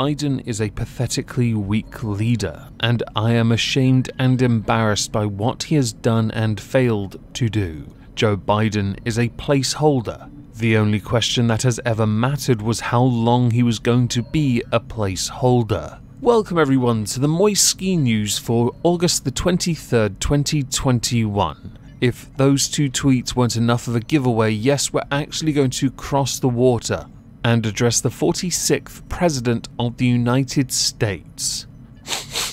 Biden is a pathetically weak leader, and I am ashamed and embarrassed by what he has done and failed to do. Joe Biden is a placeholder. The only question that has ever mattered was how long he was going to be a placeholder. Welcome everyone to the Moistski News for August the 23rd, 2021. If those two tweets weren't enough of a giveaway, yes, we're actually going to cross the water and address the 46th President of the United States,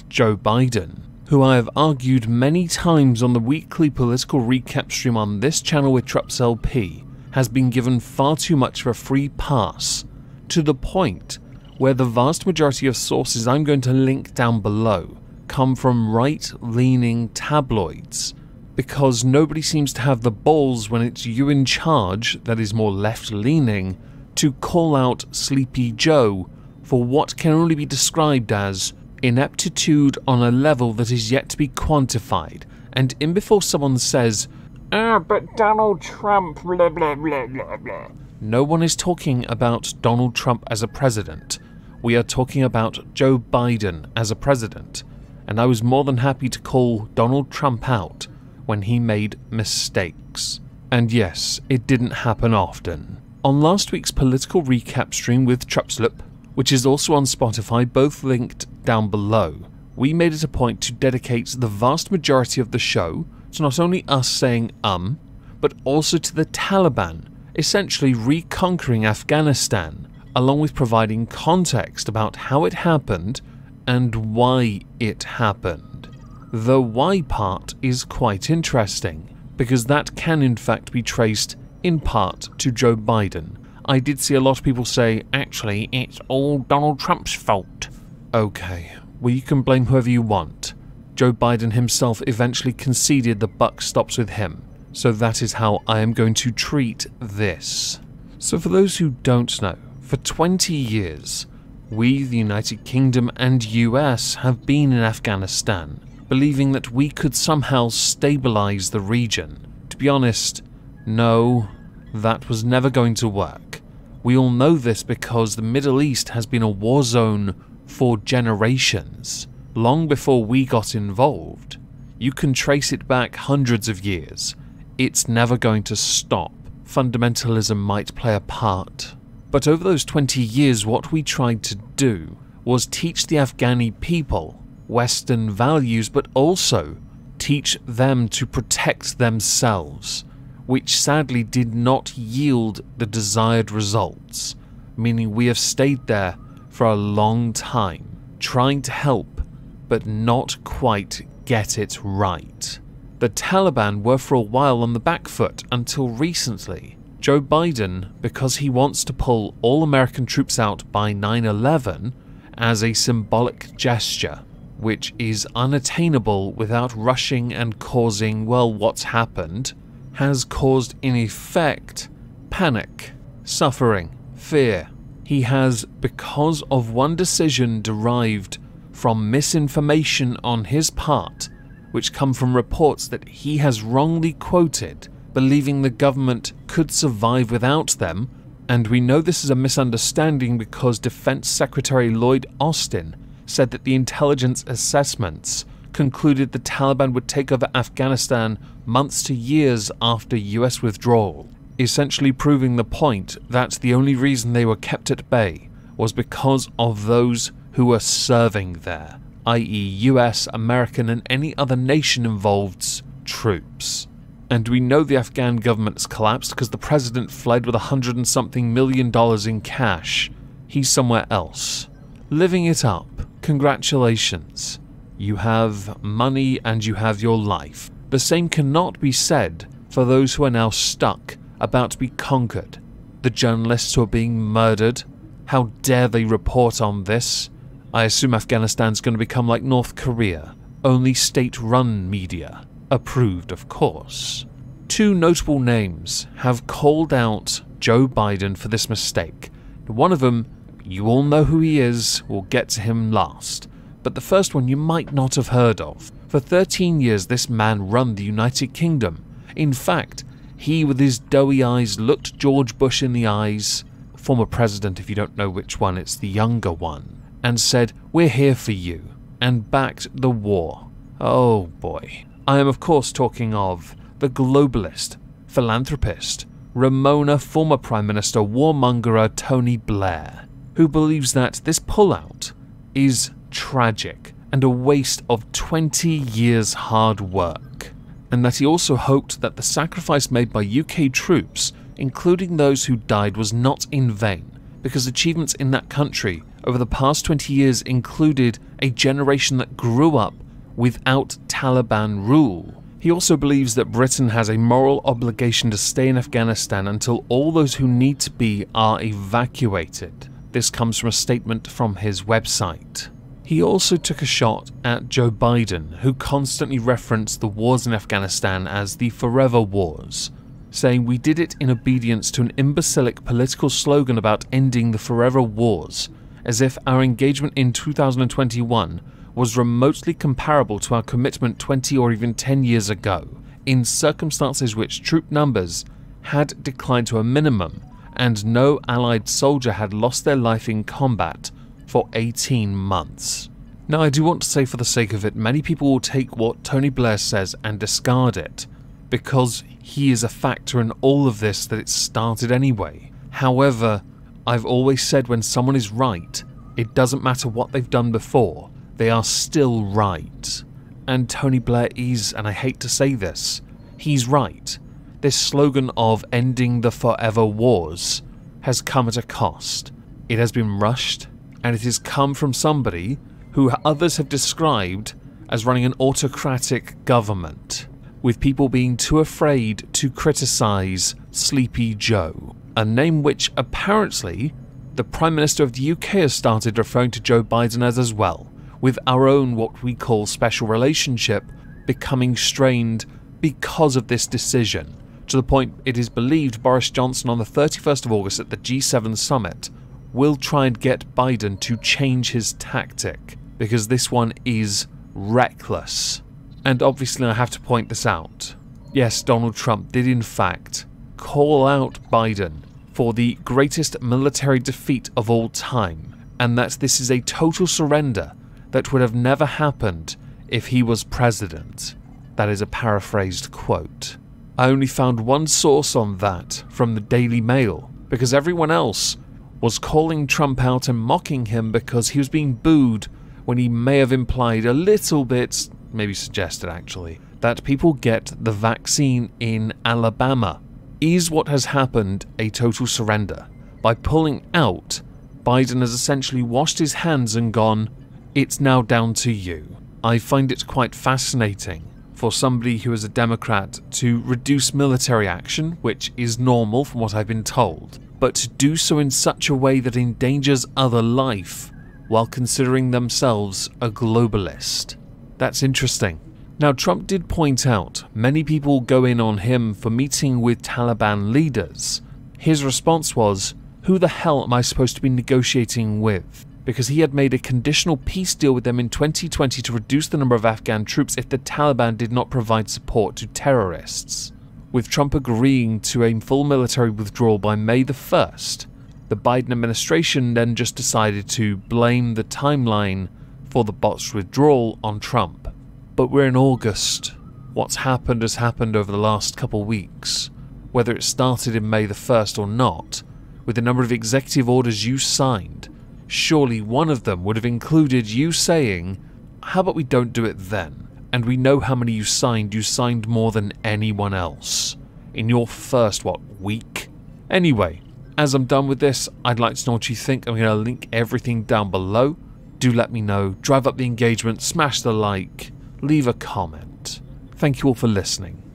Joe Biden, who I have argued many times on the weekly political recap stream on this channel with Trups LP, has been given far too much of a free pass, to the point where the vast majority of sources I'm going to link down below come from right leaning tabloids, because nobody seems to have the balls when it's you in charge that is more left leaning to call out Sleepy Joe for what can only be described as ineptitude on a level that is yet to be quantified. And in before someone says, Ah, but Donald Trump, blah blah blah blah blah. no one is talking about Donald Trump as a president. We are talking about Joe Biden as a president. And I was more than happy to call Donald Trump out when he made mistakes. And yes, it didn't happen often. On last week's political recap stream with Trupslip, which is also on Spotify, both linked down below, we made it a point to dedicate the vast majority of the show to not only us saying um, but also to the Taliban, essentially reconquering Afghanistan, along with providing context about how it happened and why it happened. The why part is quite interesting, because that can in fact be traced in part to Joe Biden. I did see a lot of people say, actually, it's all Donald Trump's fault. Okay, well, you can blame whoever you want. Joe Biden himself eventually conceded the buck stops with him, so that is how I am going to treat this. So, for those who don't know, for 20 years, we, the United Kingdom and US, have been in Afghanistan, believing that we could somehow stabilize the region. To be honest, no, that was never going to work. We all know this because the Middle East has been a war zone for generations, long before we got involved. You can trace it back hundreds of years. It's never going to stop. Fundamentalism might play a part. But over those 20 years, what we tried to do was teach the Afghani people Western values, but also teach them to protect themselves, which sadly did not yield the desired results, meaning we have stayed there for a long time, trying to help, but not quite get it right. The Taliban were for a while on the back foot until recently. Joe Biden, because he wants to pull all American troops out by 9 11 as a symbolic gesture, which is unattainable without rushing and causing, well, what's happened, has caused in effect panic, suffering, fear. He has, because of one decision derived from misinformation on his part, which come from reports that he has wrongly quoted, believing the government could survive without them, and we know this is a misunderstanding because Defense Secretary Lloyd Austin said that the intelligence assessments concluded the Taliban would take over Afghanistan months to years after US withdrawal, essentially proving the point that the only reason they were kept at bay was because of those who were serving there, i.e., US, American, and any other nation involved's troops. And we know the Afghan government's collapsed because the president fled with a hundred and something million dollars in cash. He's somewhere else. Living it up. Congratulations. You have money and you have your life. The same cannot be said for those who are now stuck, about to be conquered. The journalists who are being murdered. How dare they report on this? I assume Afghanistan's going to become like North Korea, only state run media. Approved, of course. Two notable names have called out Joe Biden for this mistake. One of them, you all know who he is, we'll get to him last. But the first one you might not have heard of. For 13 years, this man run the United Kingdom. In fact, he with his doughy eyes looked George Bush in the eyes, former president if you don't know which one, it's the younger one, and said, We're here for you, and backed the war. Oh boy. I am, of course, talking of the globalist, philanthropist, Ramona former Prime Minister warmongerer Tony Blair, who believes that this pullout is tragic and a waste of 20 years' hard work, and that he also hoped that the sacrifice made by UK troops, including those who died, was not in vain, because achievements in that country over the past 20 years included a generation that grew up without Taliban rule. He also believes that Britain has a moral obligation to stay in Afghanistan until all those who need to be are evacuated. This comes from a statement from his website. He also took a shot at Joe Biden, who constantly referenced the wars in Afghanistan as the forever wars, saying we did it in obedience to an imbecilic political slogan about ending the forever wars, as if our engagement in 2021 was remotely comparable to our commitment 20 or even 10 years ago, in circumstances which troop numbers had declined to a minimum and no Allied soldier had lost their life in combat for 18 months. Now, I do want to say, for the sake of it, many people will take what Tony Blair says and discard it, because he is a factor in all of this that it started anyway. However, I've always said when someone is right, it doesn't matter what they've done before, they are still right. And Tony Blair is, and I hate to say this, he's right. This slogan of ending the forever wars has come at a cost. It has been rushed, and it has come from somebody who others have described as running an autocratic government, with people being too afraid to criticise Sleepy Joe, a name which apparently the Prime Minister of the UK has started referring to Joe Biden as as well, with our own what we call special relationship becoming strained because of this decision, to the point it is believed Boris Johnson on the 31st of August at the G7 summit will try and get Biden to change his tactic because this one is reckless. And obviously, I have to point this out. Yes, Donald Trump did in fact call out Biden for the greatest military defeat of all time, and that this is a total surrender that would have never happened if he was president. That is a paraphrased quote. I only found one source on that from the Daily Mail, because everyone else was calling Trump out and mocking him because he was being booed when he may have implied a little bit, maybe suggested actually, that people get the vaccine in Alabama. Is what has happened a total surrender? By pulling out, Biden has essentially washed his hands and gone, it's now down to you. I find it quite fascinating for somebody who is a Democrat to reduce military action, which is normal from what I've been told, but to do so in such a way that endangers other life while considering themselves a globalist. That's interesting. Now, Trump did point out many people go in on him for meeting with Taliban leaders. His response was, Who the hell am I supposed to be negotiating with? Because he had made a conditional peace deal with them in 2020 to reduce the number of Afghan troops if the Taliban did not provide support to terrorists. With Trump agreeing to a full military withdrawal by May the 1st, the Biden administration then just decided to blame the timeline for the botched withdrawal on Trump. But we're in August. What's happened has happened over the last couple weeks. Whether it started in May the 1st or not, with the number of executive orders you signed, surely one of them would have included you saying, How about we don't do it then? And we know how many you signed. You signed more than anyone else. In your first, what, week? Anyway, as I'm done with this, I'd like to know what you think. I'm going to link everything down below. Do let me know. Drive up the engagement, smash the like, leave a comment. Thank you all for listening.